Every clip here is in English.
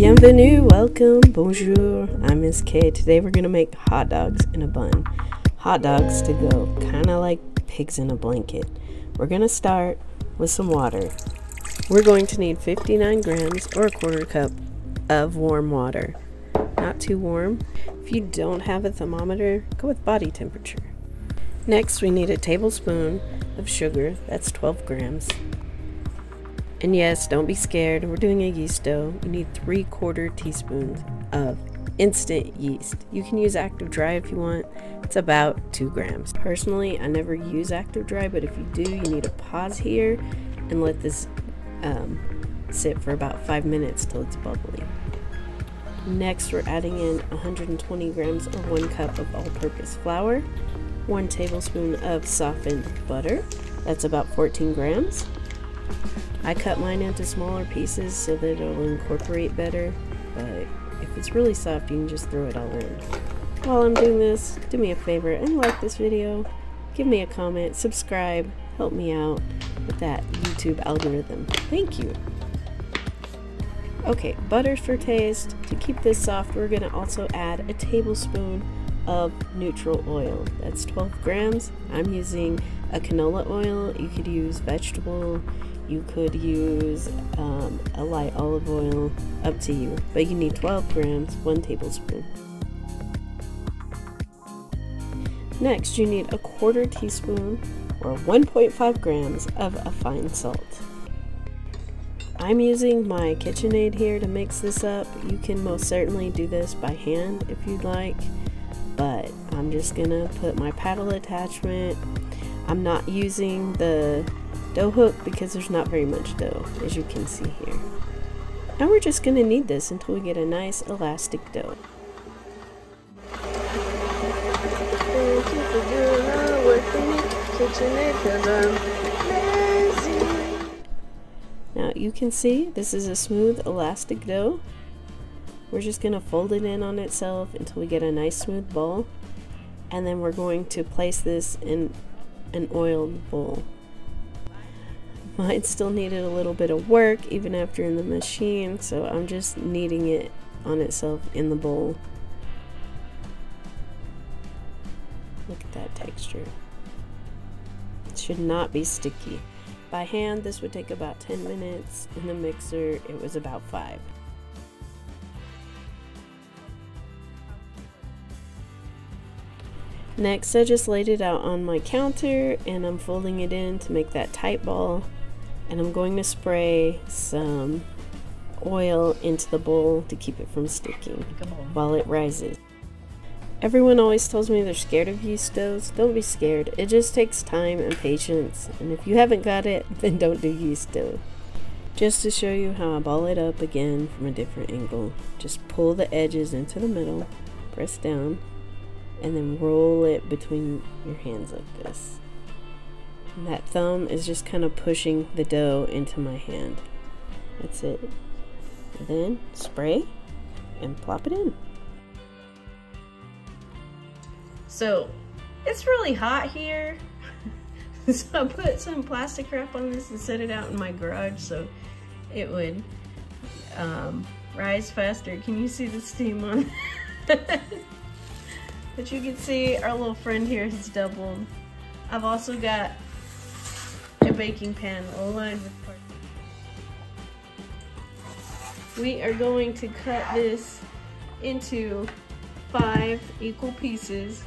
Bienvenue, welcome, bonjour. I'm Miss K. Today we're gonna make hot dogs in a bun. Hot dogs to go, kind of like pigs in a blanket. We're gonna start with some water. We're going to need 59 grams or a quarter cup of warm water. Not too warm. If you don't have a thermometer, go with body temperature. Next, we need a tablespoon of sugar, that's 12 grams. And yes, don't be scared, we're doing a yeast dough. You need 3 quarter teaspoons of instant yeast. You can use active dry if you want, it's about 2 grams. Personally, I never use active dry, but if you do, you need to pause here and let this um, sit for about 5 minutes till it's bubbly. Next, we're adding in 120 grams or 1 cup of all-purpose flour, 1 tablespoon of softened butter, that's about 14 grams. I cut mine into smaller pieces so that it'll incorporate better, but if it's really soft, you can just throw it all in. While I'm doing this, do me a favor and like this video, give me a comment, subscribe, help me out with that YouTube algorithm. Thank you. Okay, butter for taste. To keep this soft, we're going to also add a tablespoon of neutral oil. That's 12 grams. I'm using a canola oil. You could use vegetable. You could use um, a light olive oil. Up to you. But you need 12 grams, 1 tablespoon. Next, you need a quarter teaspoon or 1.5 grams of a fine salt. I'm using my KitchenAid here to mix this up. You can most certainly do this by hand if you'd like, but I'm just gonna put my paddle attachment. I'm not using the dough hook because there's not very much dough, as you can see here. And we're just gonna knead this until we get a nice elastic dough. Now you can see this is a smooth elastic dough. We're just going to fold it in on itself until we get a nice smooth ball. And then we're going to place this in an oiled bowl. Mine still needed a little bit of work even after in the machine, so I'm just kneading it on itself in the bowl. Look at that texture. It should not be sticky. By hand, this would take about 10 minutes. In the mixer, it was about 5. Next, I just laid it out on my counter and I'm folding it in to make that tight ball. And I'm going to spray some oil into the bowl to keep it from sticking while it rises. Everyone always tells me they're scared of yeast doughs. Don't be scared. It just takes time and patience. And if you haven't got it, then don't do yeast dough. Just to show you how I ball it up again from a different angle. Just pull the edges into the middle, press down, and then roll it between your hands like this. And that thumb is just kind of pushing the dough into my hand. That's it. And then spray and plop it in. So it's really hot here. so I put some plastic wrap on this and set it out in my garage so it would um, rise faster. Can you see the steam on But you can see our little friend here has doubled. I've also got baking pan lined with parchment. We are going to cut this into five equal pieces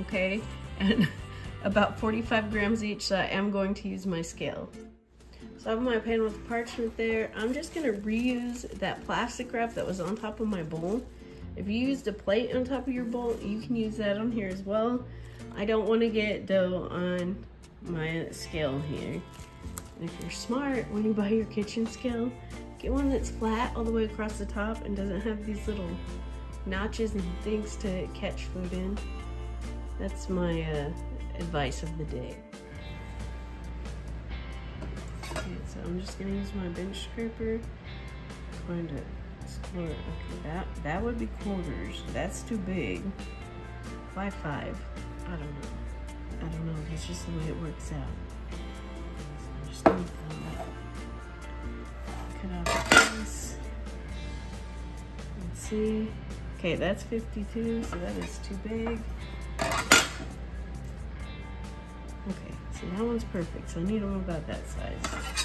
okay? And about 45 grams each, so I am going to use my scale. So I have my pan with parchment there. I'm just gonna reuse that plastic wrap that was on top of my bowl. If you used a plate on top of your bowl, you can use that on here as well. I don't wanna get dough on my scale here. And if you're smart, when you buy your kitchen scale, get one that's flat all the way across the top and doesn't have these little notches and things to catch food in. That's my uh, advice of the day. Okay, so I'm just gonna use my bench scraper. To explore. Okay, that that would be quarters. That's too big. By five. I don't know. I don't know. It's just the way it works out. So I'm just gonna cut out this. see. Okay, that's 52, so that is too big. Okay, so that one's perfect. So I need them about that size.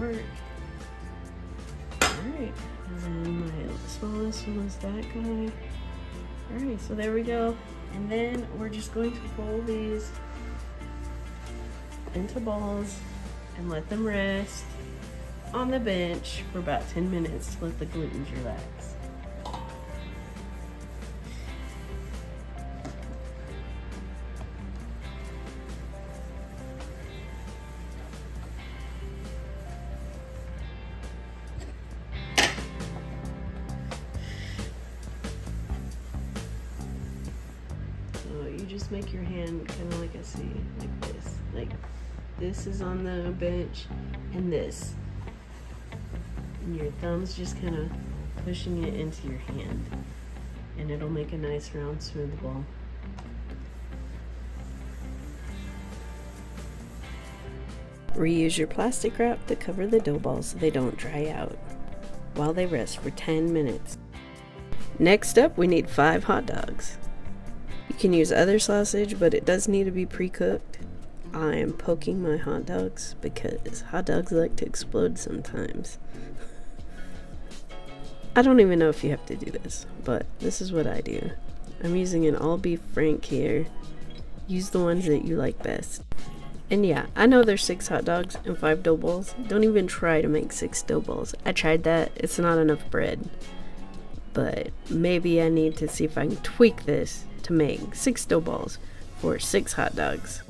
Work. Alright, and then my smallest one was that guy. Alright, so there we go. And then we're just going to fold these into balls and let them rest on the bench for about 10 minutes to let the gluten relax. Make your hand kind of like a C, like this. Like this is on the bench and this and your thumb's just kind of pushing it into your hand and it'll make a nice round smooth ball. Reuse your plastic wrap to cover the dough balls so they don't dry out while they rest for 10 minutes. Next up, we need 5 hot dogs. You can use other sausage, but it does need to be pre-cooked. I am poking my hot dogs because hot dogs like to explode sometimes. I don't even know if you have to do this, but this is what I do. I'm using an all beef frank here. Use the ones that you like best. And yeah, I know there's six hot dogs and five dough balls. Don't even try to make six dough balls. I tried that, it's not enough bread. But maybe I need to see if I can tweak this to make six dough balls for six hot dogs.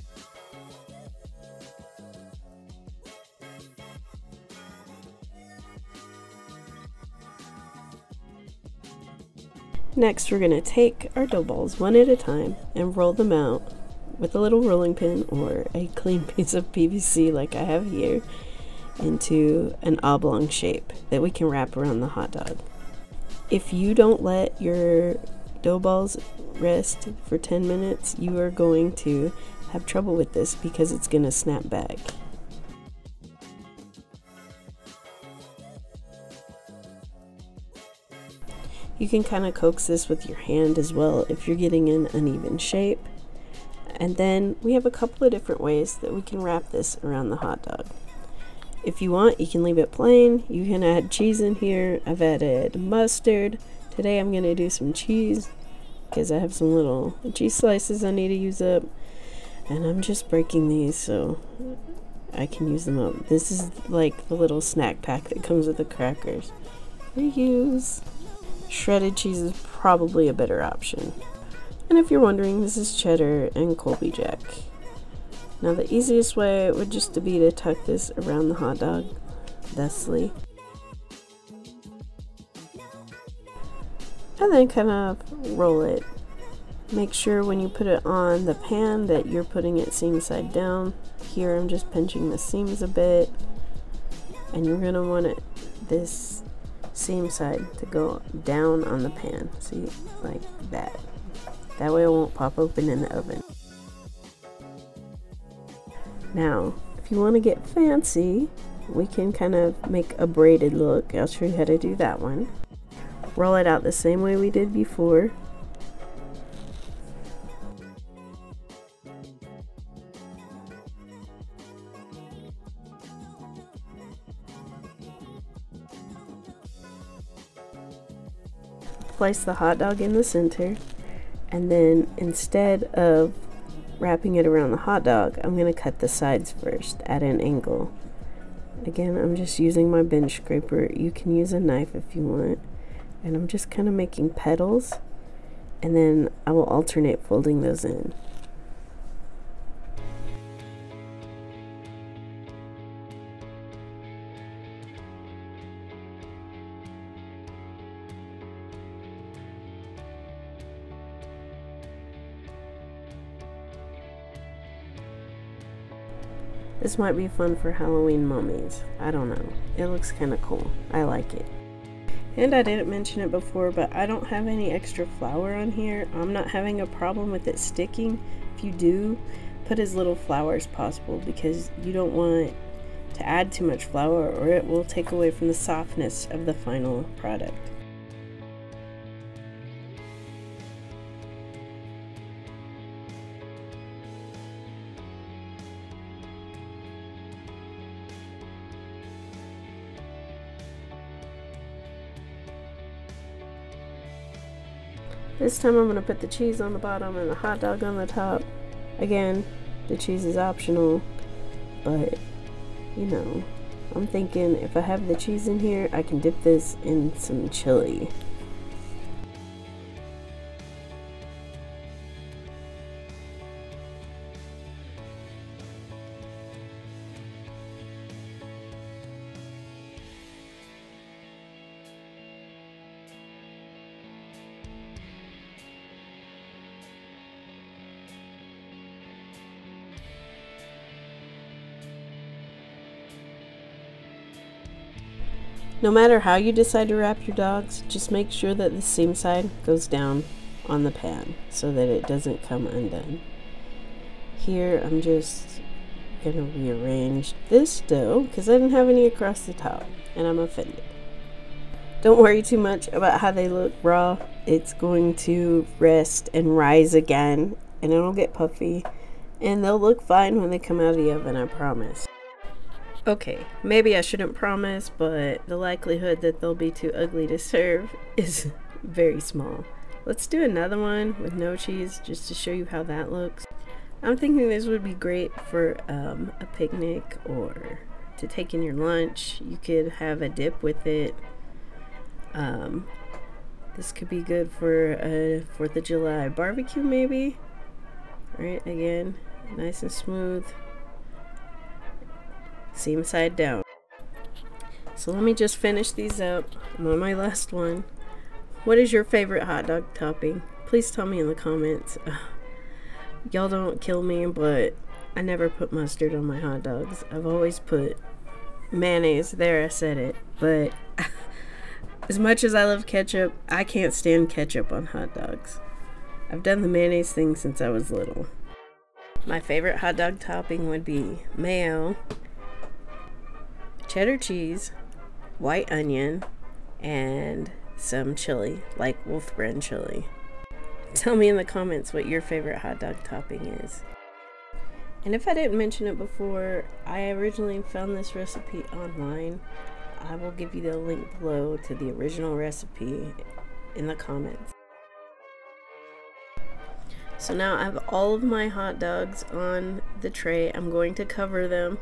Next, we're going to take our dough balls one at a time and roll them out with a little rolling pin or a clean piece of PVC like I have here into an oblong shape that we can wrap around the hot dog. If you don't let your dough balls rest for 10 minutes, you are going to have trouble with this because it's going to snap back. You can kind of coax this with your hand as well if you're getting an uneven shape. And then we have a couple of different ways that we can wrap this around the hot dog. If you want, you can leave it plain. You can add cheese in here. I've added mustard. Today I'm going to do some cheese because I have some little cheese slices I need to use up. And I'm just breaking these so I can use them up. This is like the little snack pack that comes with the crackers. Reuse. Shredded cheese is probably a better option. And if you're wondering, this is cheddar and Colby Jack. Now the easiest way would just to be to tuck this around the hot dog, thusly. And then kind of roll it. Make sure when you put it on the pan that you're putting it seam side down. Here I'm just pinching the seams a bit. And you're going to want it this seam side to go down on the pan. See, like that. That way it won't pop open in the oven. Now, if you want to get fancy, we can kind of make a braided look. I'll show you how to do that one. Roll it out the same way we did before. Place the hot dog in the center and then instead of wrapping it around the hot dog, I'm going to cut the sides first at an angle. Again, I'm just using my bench scraper. You can use a knife if you want. And I'm just kind of making petals. And then I will alternate folding those in. This might be fun for Halloween mummies. I don't know. It looks kind of cool. I like it. And I didn't mention it before, but I don't have any extra flour on here. I'm not having a problem with it sticking. If you do, put as little flour as possible because you don't want to add too much flour or it will take away from the softness of the final product. This time I'm going to put the cheese on the bottom and the hot dog on the top. Again, the cheese is optional, but you know, I'm thinking if I have the cheese in here, I can dip this in some chili. No matter how you decide to wrap your dogs, just make sure that the seam side goes down on the pan so that it doesn't come undone. Here I'm just gonna rearrange this dough because I didn't have any across the top and I'm offended. Don't worry too much about how they look raw. It's going to rest and rise again and it'll get puffy and they'll look fine when they come out of the oven, I promise. Okay, maybe I shouldn't promise, but the likelihood that they'll be too ugly to serve is very small. Let's do another one with no cheese just to show you how that looks. I'm thinking this would be great for um, a picnic or to take in your lunch. You could have a dip with it. Um, this could be good for a 4th of July barbecue maybe. Alright, again, nice and smooth seam side down. So let me just finish these up. I'm on my last one. What is your favorite hot dog topping? Please tell me in the comments. Y'all don't kill me, but I never put mustard on my hot dogs. I've always put mayonnaise. There, I said it. But as much as I love ketchup, I can't stand ketchup on hot dogs. I've done the mayonnaise thing since I was little. My favorite hot dog topping would be mayo cheddar cheese, white onion, and some chili, like Wolf Brand chili. Tell me in the comments what your favorite hot dog topping is. And if I didn't mention it before, I originally found this recipe online. I will give you the link below to the original recipe in the comments. So now I have all of my hot dogs on the tray. I'm going to cover them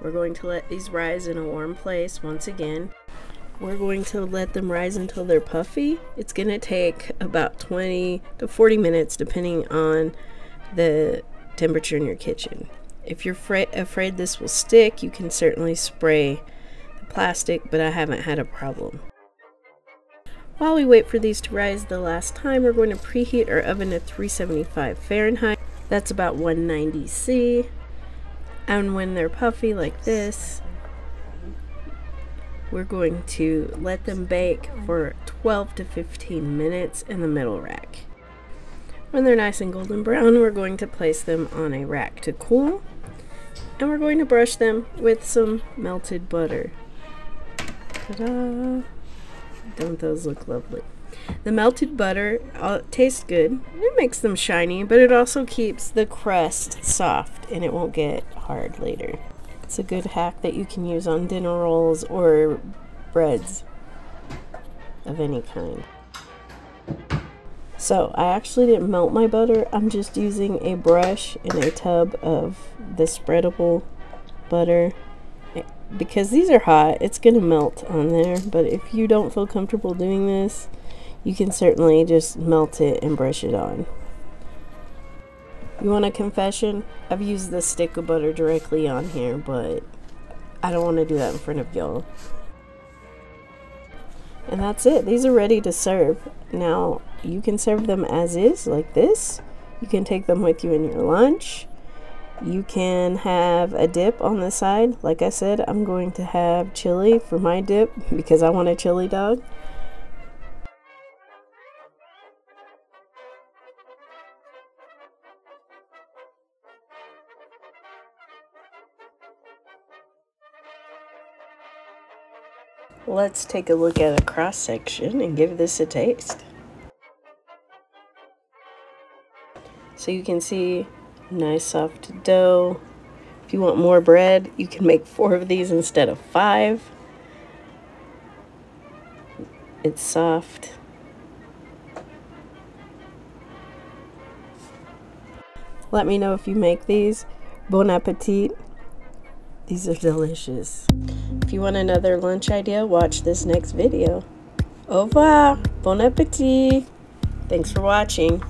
we're going to let these rise in a warm place once again. We're going to let them rise until they're puffy. It's going to take about 20 to 40 minutes depending on the temperature in your kitchen. If you're afraid this will stick, you can certainly spray the plastic, but I haven't had a problem. While we wait for these to rise the last time, we're going to preheat our oven to 375 Fahrenheit. That's about 190 C. And when they're puffy like this, we're going to let them bake for 12 to 15 minutes in the middle rack. When they're nice and golden brown, we're going to place them on a rack to cool. And we're going to brush them with some melted butter. Ta-da! Don't those look lovely? The melted butter uh, tastes good. It makes them shiny, but it also keeps the crust soft and it won't get hard later. It's a good hack that you can use on dinner rolls or breads of any kind. So I actually didn't melt my butter. I'm just using a brush and a tub of the spreadable butter. Because these are hot, it's going to melt on there. But if you don't feel comfortable doing this, you can certainly just melt it and brush it on. You want a confession? I've used the stick of butter directly on here, but I don't want to do that in front of y'all. And that's it. These are ready to serve. Now, you can serve them as is, like this. You can take them with you in your lunch. You can have a dip on the side. Like I said, I'm going to have chili for my dip because I want a chili dog. Let's take a look at a cross section and give this a taste. So you can see nice soft dough. If you want more bread, you can make four of these instead of five. It's soft. Let me know if you make these. Bon appetit. These are delicious. If you want another lunch idea, watch this next video. Au revoir. Bon appetit. Thanks for watching.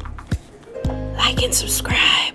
Like and subscribe.